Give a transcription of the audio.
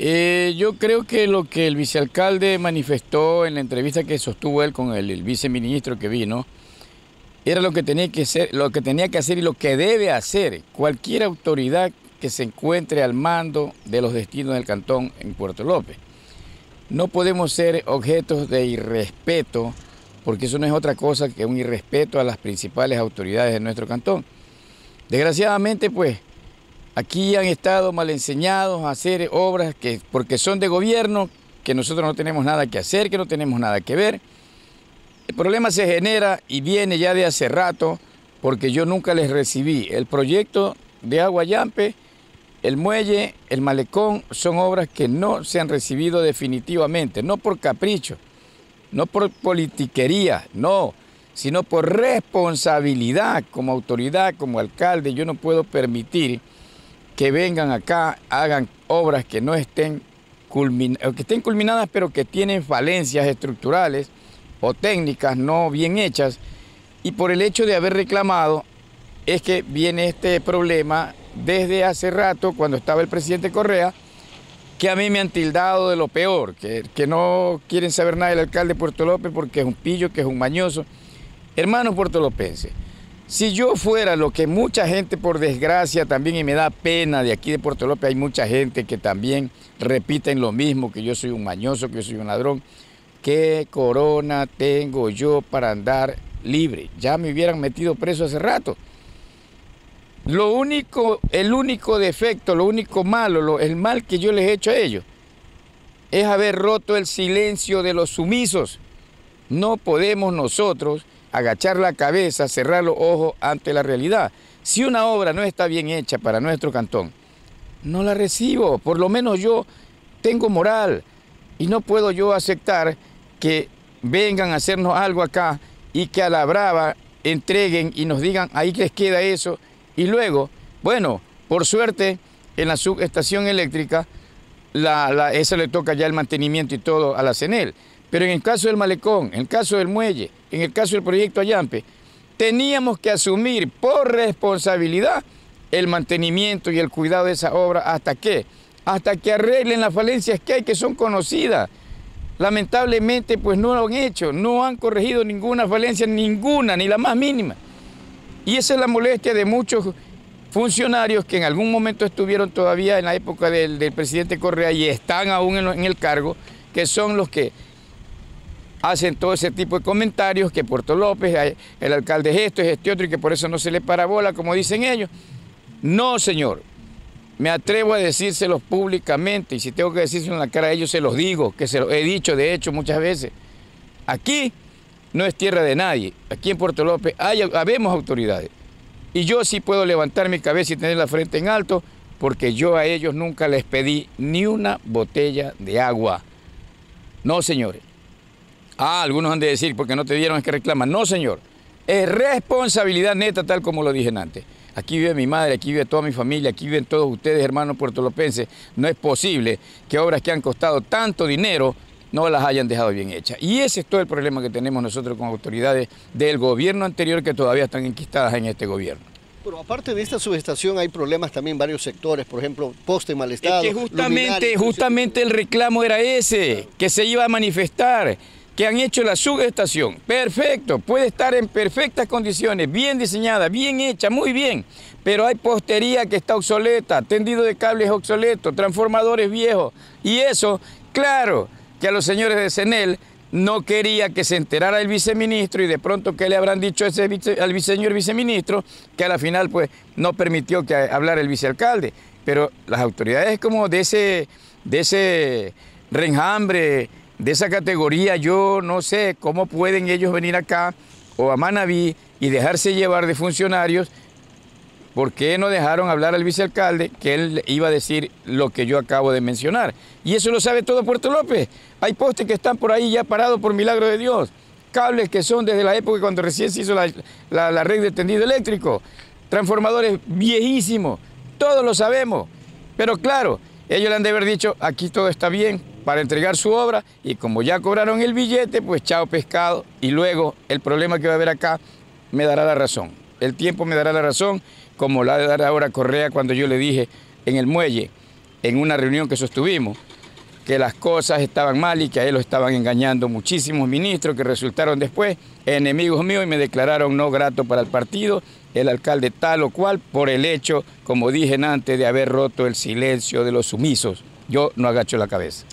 Eh, yo creo que lo que el vicealcalde manifestó en la entrevista que sostuvo él con el, viceministro que vino, era lo que, tenía que lo que tenía que hacer y lo que debe hacer cualquier autoridad que se encuentre al mando de los destinos del cantón en Puerto López. No podemos ser objetos de irrespeto, porque eso no es otra cosa que un irrespeto a las principales autoridades de nuestro cantón. Desgraciadamente, pues, Aquí han estado mal enseñados a hacer obras que, porque son de gobierno, que nosotros no tenemos nada que hacer, que no tenemos nada que ver. El problema se genera y viene ya de hace rato porque yo nunca les recibí. El proyecto de Agua Yampe, el muelle, el malecón, son obras que no se han recibido definitivamente, no por capricho, no por politiquería, no, sino por responsabilidad como autoridad, como alcalde. Yo no puedo permitir que vengan acá, hagan obras que no estén, que estén culminadas, pero que tienen falencias estructurales o técnicas no bien hechas, y por el hecho de haber reclamado es que viene este problema desde hace rato, cuando estaba el presidente Correa, que a mí me han tildado de lo peor, que, que no quieren saber nada del alcalde de Puerto López porque es un pillo, que es un mañoso. Hermanos puertolopenses, si yo fuera lo que mucha gente, por desgracia, también, y me da pena, de aquí de Puerto López hay mucha gente que también repiten lo mismo, que yo soy un mañoso, que yo soy un ladrón. ¿Qué corona tengo yo para andar libre? Ya me hubieran metido preso hace rato. Lo único, el único defecto, lo único malo, el mal que yo les he hecho a ellos, es haber roto el silencio de los sumisos. No podemos nosotros agachar la cabeza, cerrar los ojos ante la realidad. Si una obra no está bien hecha para nuestro cantón, no la recibo. Por lo menos yo tengo moral y no puedo yo aceptar que vengan a hacernos algo acá y que a la brava entreguen y nos digan ahí les queda eso y luego, bueno, por suerte en la subestación eléctrica la, eso le toca ya el mantenimiento y todo a la CENEL. Pero en el caso del malecón, en el caso del muelle, en el caso del proyecto Ayampe, teníamos que asumir por responsabilidad el mantenimiento y el cuidado de esa obra hasta que, hasta que arreglen las falencias que hay, que son conocidas. Lamentablemente, pues no lo han hecho, no han corregido ninguna falencia, ninguna, ni la más mínima. Y esa es la molestia de muchos funcionarios que en algún momento estuvieron todavía en la época del, presidente Correa y están aún en el cargo, que son los que hacen todo ese tipo de comentarios, que Puerto López, el alcalde es esto, es este otro, y que por eso no se le parabola, como dicen ellos. No, señor. Me atrevo a decírselos públicamente, y si tengo que decírselo en la cara a ellos, se los digo, que se lo he dicho, de hecho, muchas veces. Aquí no es tierra de nadie. Aquí en Puerto López hay, habemos autoridades. Y yo sí puedo levantar mi cabeza y tener la frente en alto, porque yo a ellos nunca les pedí ni una botella de agua. No, señores. Ah, algunos han de decir, porque no te dieron es que reclaman. No, señor. Es responsabilidad neta, tal como lo dije antes. Aquí vive mi madre, aquí vive toda mi familia, aquí viven todos ustedes, hermanos puertolopenses. No es posible que obras que han costado tanto dinero no las hayan dejado bien hechas. Y ese es todo el problema que tenemos nosotros con autoridades del gobierno anterior que todavía están enquistadas en este gobierno. Pero aparte de esta subestación hay problemas también en varios sectores, por ejemplo, poste mal estado. Es que justamente, justamente el reclamo era ese, que se iba a manifestar que han hecho la subestación. Perfecto, puede estar en perfectas condiciones, bien diseñada, bien hecha, muy bien. Pero hay postería que está obsoleta, tendido de cables obsoleto, transformadores viejos. Y eso, claro, que a los señores de CENEL no quería que se enterara el viceministro y de pronto que le habrán dicho ese al señor viceministro que a la final pues no permitió que hablara el vicealcalde. Pero las autoridades como de ese, de ese de esa categoría, yo no sé cómo pueden ellos venir acá o a Manaví y dejarse llevar de funcionarios. ¿Por qué no dejaron hablar al vicealcalde que él iba a decir lo que yo acabo de mencionar? Y eso lo sabe todo Puerto López. Hay postes que están por ahí ya parados por milagro de Dios. Cables que son desde la época cuando recién se hizo la, la red de tendido eléctrico. Transformadores viejísimos. Todos lo sabemos. Pero claro, ellos le han de haber dicho, aquí todo está bien, para entregar su obra y como ya cobraron el billete, pues chao pescado y luego el problema que va a haber acá me dará la razón. El tiempo me dará la razón, como la de dar ahora Correa cuando yo le dije en el muelle, en una reunión que sostuvimos, que las cosas estaban mal y que a él lo estaban engañando muchísimos ministros que resultaron después enemigos míos y me declararon no grato para el partido, el alcalde tal o cual, por el hecho, como dije antes, de haber roto el silencio de los sumisos. Yo no agacho la cabeza.